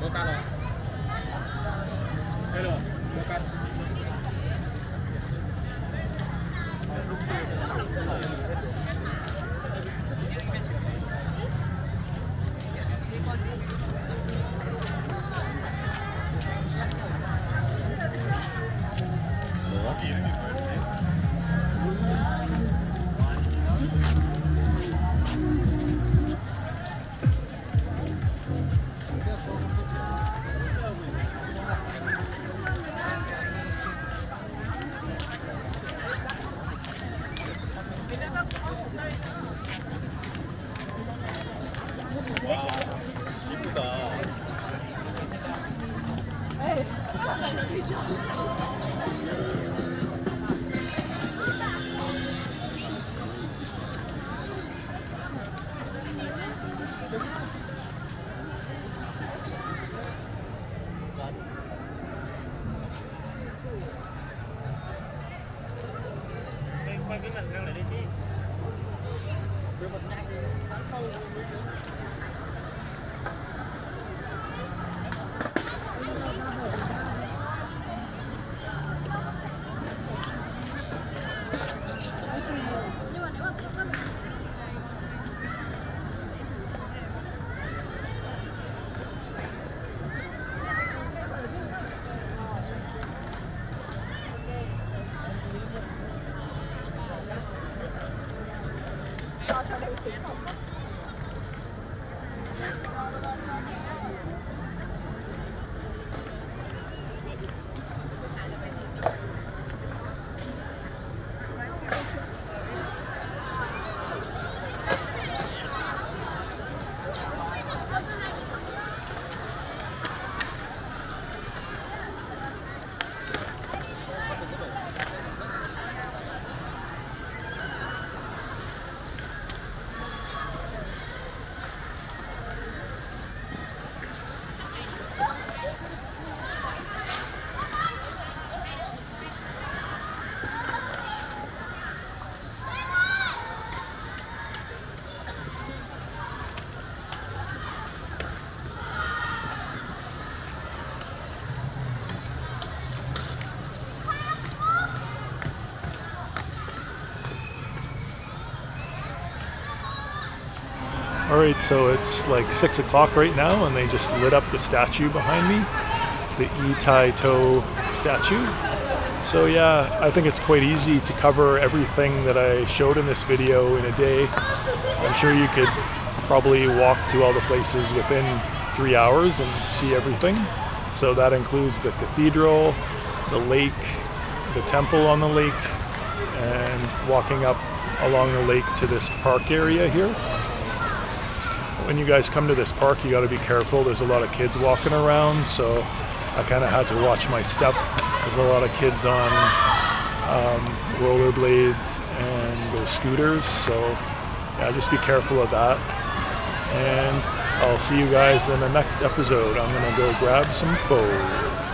Coca-Cola. cái mình ngang lại đi đi, Tụi mình ngang thì sâu mới hiểm. 别走了。Right, so it's like six o'clock right now, and they just lit up the statue behind me, the E Tai To statue. So yeah, I think it's quite easy to cover everything that I showed in this video in a day. I'm sure you could probably walk to all the places within three hours and see everything. So that includes the cathedral, the lake, the temple on the lake, and walking up along the lake to this park area here when you guys come to this park, you got to be careful. There's a lot of kids walking around, so I kind of had to watch my step. There's a lot of kids on um, rollerblades and those scooters, so yeah, just be careful of that. And I'll see you guys in the next episode. I'm gonna go grab some pho.